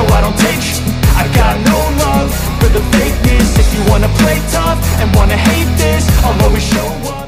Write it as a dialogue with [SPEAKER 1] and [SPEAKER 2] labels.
[SPEAKER 1] No, I don't take sh. I got no love for the fakeness. If you wanna play tough and wanna hate this I'll always show up.